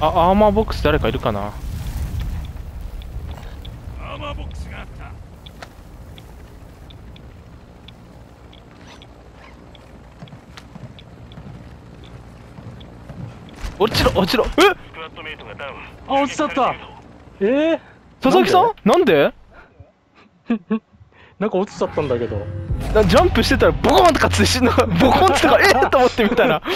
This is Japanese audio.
あアーマーボックス誰かいるかな？アーマーボックスがあった。落ちろ落ちろ。え？っあ落ちちゃった。え？ー、佐々木さん？なんで？なんか落ちちゃったんだけど。ジャンプしてたらボコンとかつって死んだボコンってたからえ？っと思ってみたいな